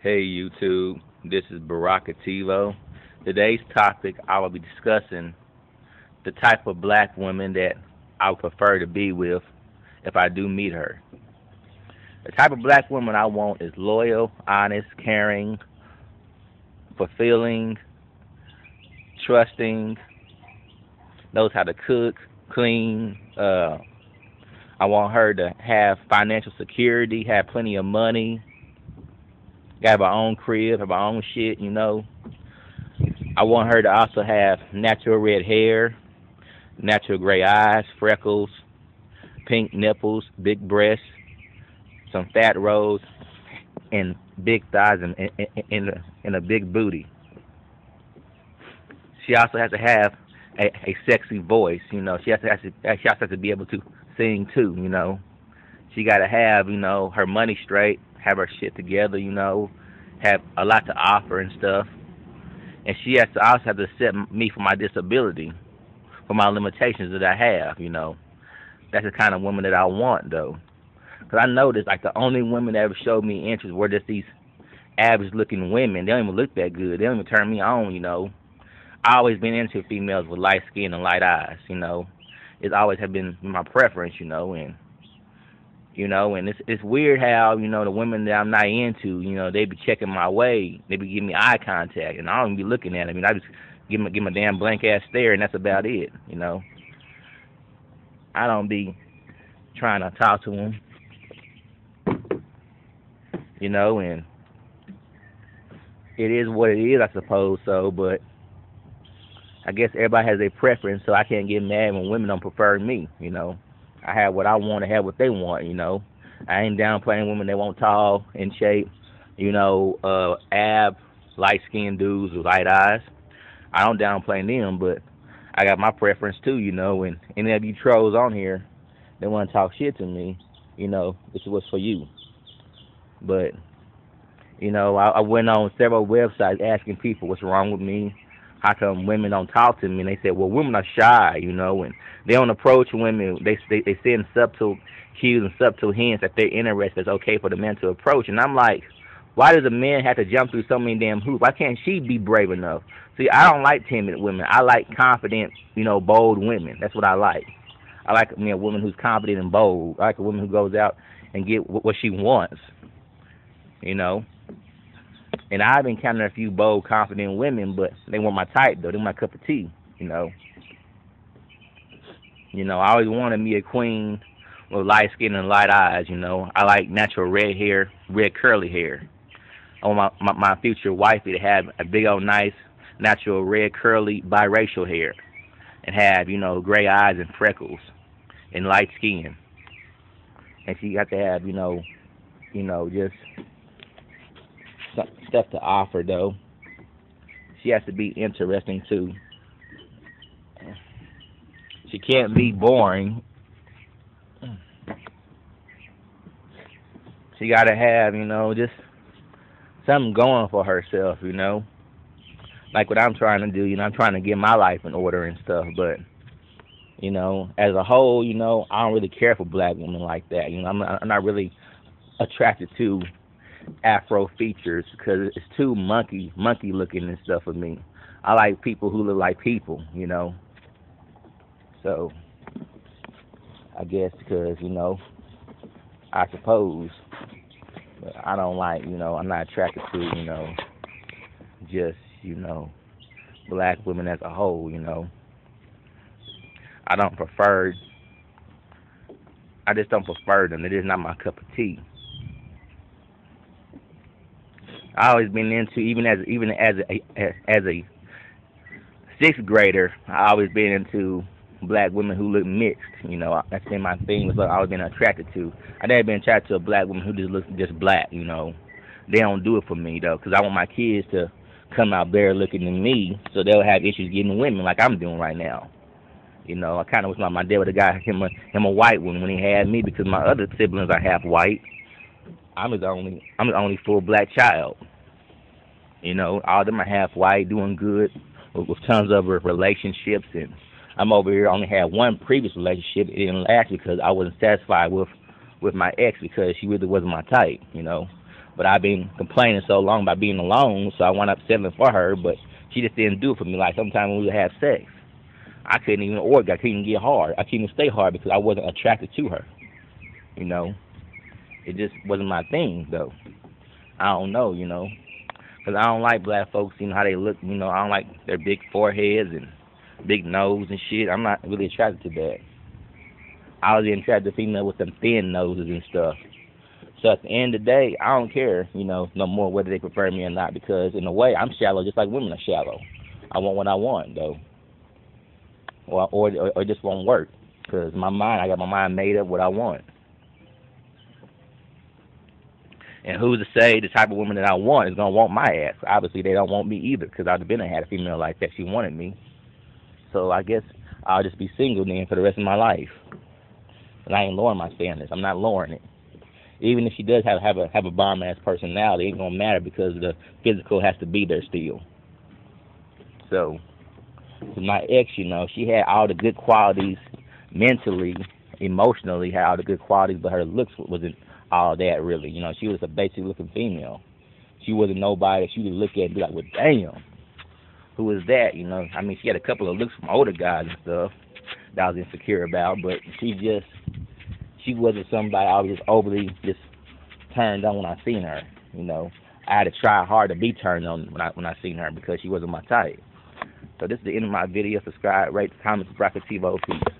Hey YouTube, this is Barakativo. Today's topic I will be discussing the type of black woman that I would prefer to be with if I do meet her. The type of black woman I want is loyal, honest, caring, fulfilling, trusting, knows how to cook, clean. Uh, I want her to have financial security, have plenty of money, got her own crib, have her own shit, you know. I want her to also have natural red hair, natural gray eyes, freckles, pink nipples, big breasts, some fat rolls, and big thighs and, and, and, a, and a big booty. She also has to have a, a sexy voice, you know. She has to, has to she also has to be able to sing too, you know. She got to have, you know, her money straight have her shit together, you know, have a lot to offer and stuff. And she has to also have to accept me for my disability, for my limitations that I have, you know. That's the kind of woman that I want, though. Because I noticed, like, the only women that ever showed me interest were just these average-looking women. They don't even look that good. They don't even turn me on, you know. I always been into females with light skin and light eyes, you know. It's always have been my preference, you know, and you know, and it's it's weird how you know the women that I'm not into, you know, they be checking my way, they be giving me eye contact, and I don't be looking at them. I mean, I just give them give them a damn blank ass stare, and that's about it, you know. I don't be trying to talk to them, you know, and it is what it is, I suppose. So, but I guess everybody has a preference, so I can't get mad when women don't prefer me, you know. I have what I want to have what they want, you know. I ain't downplaying women that want tall, in shape, you know, uh, ab, light skinned dudes with light eyes. I don't downplay them, but I got my preference too, you know. And any of you trolls on here that want to talk shit to me, you know, this is what's for you. But you know, I, I went on several websites asking people what's wrong with me, how come women don't talk to me? And they said, well, women are shy, you know, and they don't approach women. They they, they send subtle cues and subtle hints that they're interested. It's okay for the men to approach. And I'm like, why does a man have to jump through so many damn hoops? Why can't she be brave enough? See, I don't like timid women. I like confident, you know, bold women. That's what I like. I like I mean, a woman who's confident and bold. I like a woman who goes out and get what she wants. You know, and I've encountered a few bold, confident women, but they weren't my type though. They're my cup of tea, you know. You know, I always wanted me a queen with light skin and light eyes, you know. I like natural red hair, red curly hair. I want my, my, my future wifey to have a big old nice natural red curly biracial hair and have, you know, gray eyes and freckles and light skin. And she got to have, you know, you know, just stuff to offer though. She has to be interesting too. She can't be boring. She gotta have, you know, just something going for herself, you know. Like what I'm trying to do, you know, I'm trying to get my life in order and stuff, but you know, as a whole, you know, I don't really care for black women like that. You know, I'm not, I'm not really attracted to afro features because it's too monkey monkey looking and stuff for me. I like people who look like people, you know. So I guess because you know, I suppose, but I don't like you know I'm not attracted to you know just you know black women as a whole, you know. I don't prefer. I just don't prefer them. It is not my cup of tea. I always been into even as even as a as a sixth grader. I always been into black women who look mixed. You know, that's been my thing. Was what I always been attracted to. I never been attracted to a black woman who just looks just black. You know, they don't do it for me though, because I want my kids to come out better looking than me, so they'll have issues getting women like I'm doing right now. You know, I kind of was my my dad with a guy him a him a white one when he had me because my other siblings are half white. I'm his only I'm his only full black child. You know, all them are half white, doing good with, with tons of relationships, and I'm over here. only had one previous relationship. It didn't last because I wasn't satisfied with with my ex because she really wasn't my type. You know, But I've been complaining so long about being alone, so I wound up settling for her. But she just didn't do it for me. Like sometimes when we would have sex, I couldn't even order. I couldn't get hard. I couldn't even stay hard because I wasn't attracted to her. You know, it just wasn't my thing though. I don't know, you know, because I don't like black folks. You know how they look. You know, I don't like their big foreheads and big nose and shit. I'm not really attracted to that. I was attracted to female with them thin noses and stuff. So at the end of the day, I don't care, you know, no more whether they prefer me or not because in a way I'm shallow just like women are shallow. I want what I want though, or or or it just won't work because my mind, I got my mind made up what I want. And who's to say the type of woman that I want is gonna want my ass? Obviously, they don't want me either because I've been had a female like that. She wanted me, so I guess I'll just be single then for the rest of my life. And I ain't lowering my standards. I'm not lowering it even if she does have have a have a bomb ass personality, it ain't gonna matter because the physical has to be there still. So, my ex, you know, she had all the good qualities mentally, emotionally, had all the good qualities, but her looks wasn't all that really. You know, she was a basic looking female. She wasn't nobody you could look at and be like, well, damn, who is that? You know, I mean, she had a couple of looks from older guys and stuff that I was insecure about, but she just she wasn't somebody I was just overly just turned on when I seen her. You know, I had to try hard to be turned on when I when I seen her because she wasn't my type. So this is the end of my video. Subscribe, rate, comment, subscribe to TiVo. Peace.